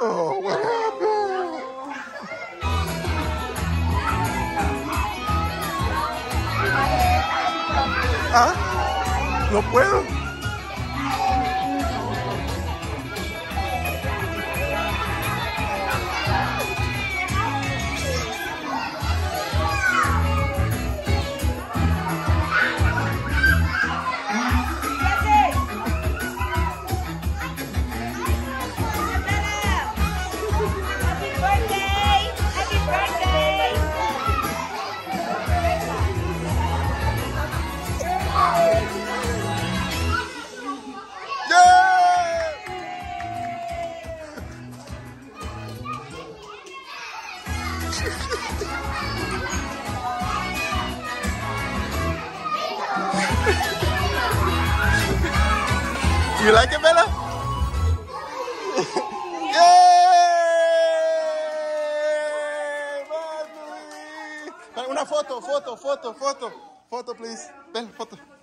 oh, what happened? Huh? No puedo. You like it, Bella? Yay! Una foto, foto, foto, foto. Foto, please. Ven, foto.